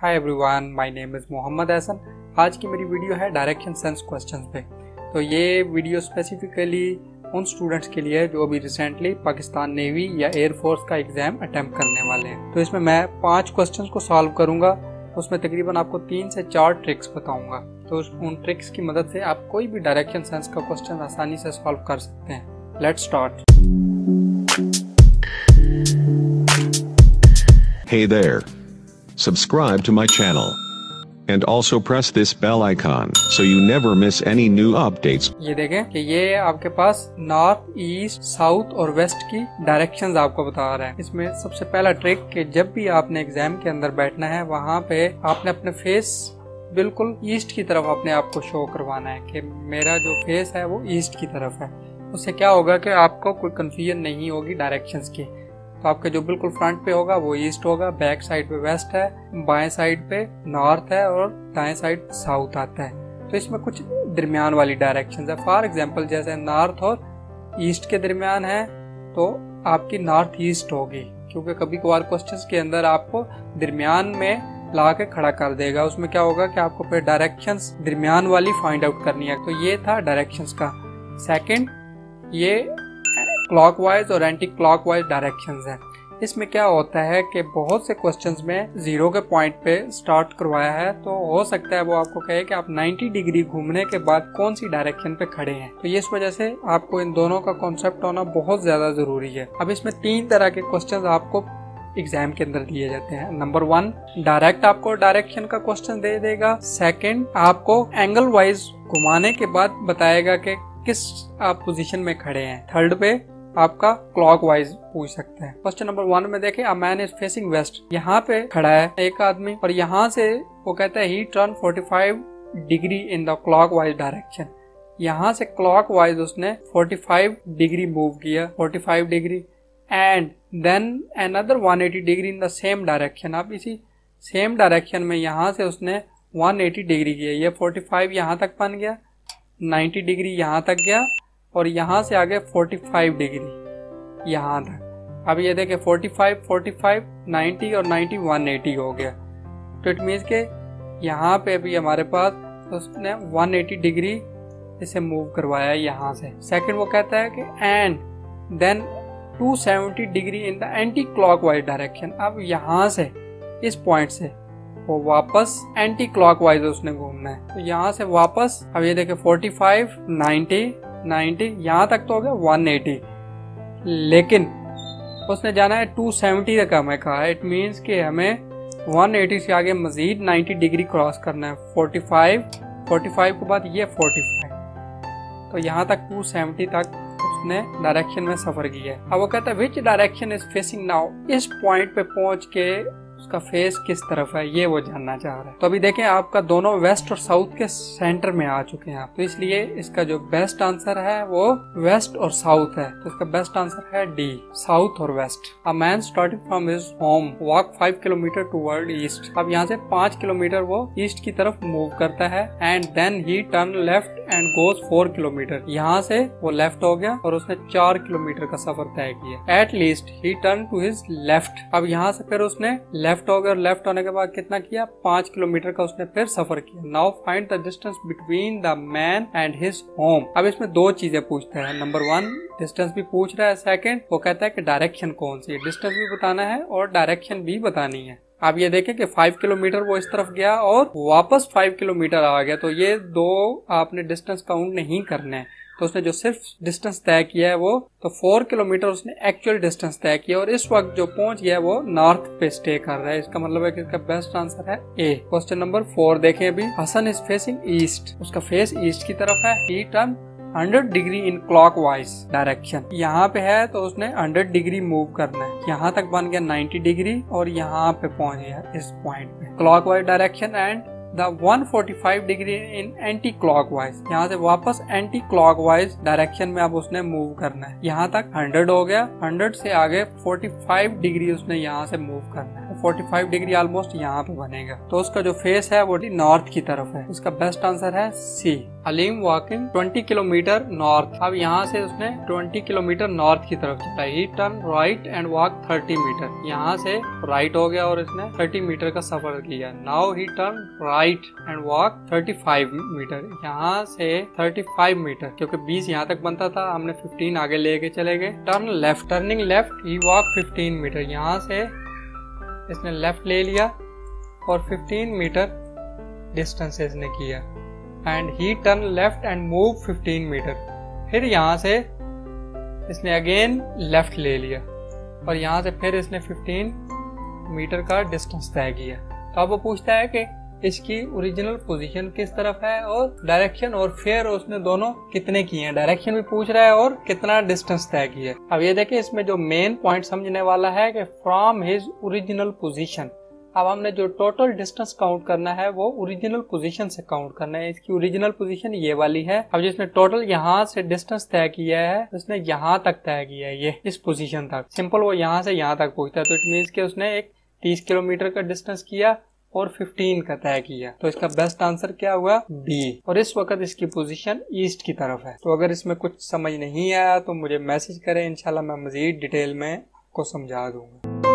Hi everyone my name is Mohammad Ehsan आज की मेरी वीडियो है डायरेक्शन सेंस क्वेश्चंस पे। तो ये वीडियो स्पेसिफिकली उन स्टूडेंट्स के लिए जो अभी रिसेंटली पाकिस्तान नेवी या एयरफोर्स का एग्ज़ाम अटेम्प्ट करने वाले हैं। तो इसमें मैं पाँच क्वेश्चंस को सॉल्व करूँगा। उसमें तकरीबन आपको तीन से चार ट्रिक्स बताऊँगा। तो उन ट्रिक्स की मदद से आप कोई भी डायरेक्शन सेंस का क्वेश्चन आसानी से सॉल्व कर सकते हैं। Let's start Hey there. Subscribe to my channel. And also press this bell icon, so you never miss any new updates. ये देखें कि ये आपके पास नॉर्थ ईस्ट साउथ और वेस्ट की डायरेक्शंस आपको बता रहा है इसमें सबसे पहला ट्रिक कि जब भी आपने एग्ज़ाम के अंदर बैठना है, वहाँ पे आपने अपने फेस बिल्कुल ईस्ट की तरफ़ अपने आप को शो करवाना है कि मेरा जो फेस है वो ईस्ट की तरफ़ है उससे क्या होगा कि आपको कोई कंफ्यूजन नहीं होगी डायरेक्शंस की तो आपके जो बिल्कुल फ्रंट पे होगा वो ईस्ट होगा, बैक साइड पे वेस्ट है, बाएँ साइड पे नॉर्थ है और दाएँ साइड साउथ आता है। तो इसमें कुछ दरमियान वाली डायरेक्शन है। फॉर एग्ज़ाम्पल जैसे नॉर्थ और ईस्ट के दरमियान है तो आपकी नॉर्थ ईस्ट होगी, क्योंकि कभी कभार क्वेश्चन के अंदर आपको दरमियान में ला के खड़ा कर देगा। उसमें क्या होगा कि आपको फिर डायरेक्शन दरमियान वाली फाइंड आउट करनी है। तो ये था डायरेक्शन का। सेकेंड ये क्लॉकवाइज और एंटी क्लॉकवाइज डायरेक्शंस हैं। इसमें क्या होता है कि बहुत से क्वेश्चंस में ज़ीरो के पॉइंट पे स्टार्ट करवाया है तो हो सकता है वो आपको कहे कि आप 90 डिग्री घूमने के बाद कौन सी डायरेक्शन पे खड़े हैं। तो इस वजह से आपको इन दोनों का कॉन्सेप्ट होना बहुत ज़्यादा ज़रूरी है। अब इसमें तीन तरह के क्वेश्चन आपको एग्ज़ाम के अंदर दिए जाते हैं। नंबर वन डायरेक्ट आपको डायरेक्शन का क्वेश्चन दे देगा। सेकंड आपको एंगल वाइज घुमाने के बाद बताएगा कि किस आप पोजीशन में खड़े हैं। थर्ड पे आपका क्लॉक वाइज पूछ सकते हैं। क्वेश्चन नंबर वन में देखें a man is facing west यहाँ पे खड़ा है एक आदमी और यहाँ से वो कहता है he turn 45 degree in the clockwise direction यहाँ से क्लॉक वाइज उसने 45 डिग्री मूव किया 45 degree and then another 180 degree in the same direction आप इसी सेम डायरेक्शन में यहाँ से उसने 180 डिग्री किया। ये 45 यहाँ तक बन गया 90 डिग्री यहाँ तक गया और यहाँ से आगे 45 डिग्री यहाँ तक। अब ये देखे 45, 45, 90 और 90 180 हो गया। तो इट मीन्स के यहाँ पे भी हमारे पास उसने 180 डिग्री इसे मूव करवाया यहाँ से। सेकंड वो कहता है कि and then 270 degree in the anti clockwise direction अब यहाँ से इस पॉइंट से वो वापस एंटी क्लॉकवाइज उसने घूमना है। तो यहाँ से वापस अब ये देखे 45, 90 90 यहाँ तक तो हो गया 180 लेकिन उसने जाना है 270 तक हमें कहा है। इट मीन्स कि हमें 180 से आगे मजीद 90 डिग्री क्रॉस करना है। 45 45 के बाद ये 45 तो यहाँ तक 270 तक उसने डायरेक्शन में सफ़र किया है। अब वो कहता है which direction is facing now इस पॉइंट पे पहुँच के उसका फेस किस तरफ़ है, ये वो जानना चाह रहा है। तो अभी देखें, आपका दोनों वेस्ट और साउथ के सेंटर में आ चुके हैं तो इसलिए इसका जो बेस्ट आंसर है, वो वेस्ट और साउथ है। तो इसका बेस्ट आंसर है डी साउथ और west a man starting from his home walk five kilometre toward east अब यहाँ से पाँच किलोमीटर वो ईस्ट की तरफ़ मूव करता है and then he turn left and goes four kilometre यहाँ से वो लेफ़्ट हो गया और उसने चार किलोमीटर का सफ़र तय किया। At least he turn to his left अब यहाँ से फिर उसने लेफ़्ट हो गया और लेफ़्ट होने के बाद कितना किया? पाँच किलोमीटर का उसने फिर सफ़र किया। Now find the distance between the man and his home अब इसमें दो चीज़ें पूछते हैं। नंबर वन डिस्टेंस भी पूछ रहा है। सेकंड वो कहता है कि डायरेक्शन कौन सी है? डिस्टेंस भी बताना है और डायरेक्शन भी बतानी है। आप ये देखें कि फाइव किलोमीटर वो इस तरफ़ गया और वापस फाइव किलोमीटर आ गया। तो ये दो आपने डिस्टेंस काउंट नहीं करने हैं। तो उसने जो सिर्फ़ डिस्टेंस तय किया है वो तो फोर किलोमीटर उसने एक्चुअल डिस्टेंस तय किया और इस वक्त जो पहुँच गया है वो नॉर्थ पे स्टे कर रहा है। इसका मतलब है कि इसका बेस्ट आंसर है ए क्वेश्चन नंबर फोर देखें अभी। हसन इज़ फेसिंग ईस्ट उसका फेस ईस्ट की तरफ़ है। He turn 100 degree in clockwise direction. यहाँ पे है तो उसने 100 डिग्री मूव करना है। यहाँ तक बन गया 90 डिग्री और यहाँ पे पहुँच गया इस पॉइंट पे। Clockwise direction and the 145 degree in anti clockwise यहाँ से वापस एंटी क्लॉकवाइज डायरेक्शन में अब उसने मूव करना है। यहाँ तक 100 हो गया। 100 से आगे 45 डिग्री उसने यहाँ से मूव करना है। 45 डिग्री ऑलमोस्ट यहाँ पे बनेगा। तो उसका जो फेस है वो नॉर्थ की तरफ़ है। उसका बेस्ट आंसर है C Alim walking 20 kilometre north अब यहाँ से उसने 20 किलोमीटर नॉर्थ की तरफ़ चला। He turn right and walk 30 metre यहाँ से राइट हो गया और इसने 30 मीटर का सफ़र किया। Now he turn right and walk 35 metre यहाँ से 35 मीटर क्योंकि 20 यहाँ तक बनता था। हमने 15 आगे लेके चले गए। Turn left turning left he walk 15 metre यहाँ से इसने लेफ़्ट ले लिया और 15 मीटर डिस्टेंस इसने किया। And he turn left and move 15 metre फिर यहाँ से इसने अगेन लेफ़्ट ले लिया और यहाँ से फिर इसने 15 मीटर का डिस्टेंस तय किया। तो अब वो पूछता है कि इसकी ओरिजिनल पोजीशन किस तरफ़ है और डायरेक्शन और फेयर उसने दोनों कितने किए हैं? डायरेक्शन भी पूछ रहा है और कितना डिस्टेंस तय किया अब ये देखिए, इसमें जो मेन पॉइंट समझने वाला है कि फ्रॉम हिज ओरिजिनल पोजीशन अब हमने जो टोटल डिस्टेंस काउंट करना है, वो ओरिजिनल पोजीशन से काउंट करना है। इसकी ओरिजिनल पोजीशन ये वाली है। अब जिसने टोटल यहाँ से डिस्टेंस तय किया है, उसने यहाँ तक तय किया है, ये इस पोजीशन तक। सिंपल वो यहाँ से यहाँ तक पहुँचता है तो इट मीन्स के उसने एक 30 किलोमीटर का डिस्टेंस किया और 15 का तय किया। तो इसका बेस्ट आंसर क्या हुआ? बी और इस वक्त इसकी पोजीशन ईस्ट की तरफ़ है। तो अगर इसमें कुछ समझ नहीं आया तो मुझे मैसेज करें। इनशाला मैं मजीद डिटेल में आपको समझा दूँगा।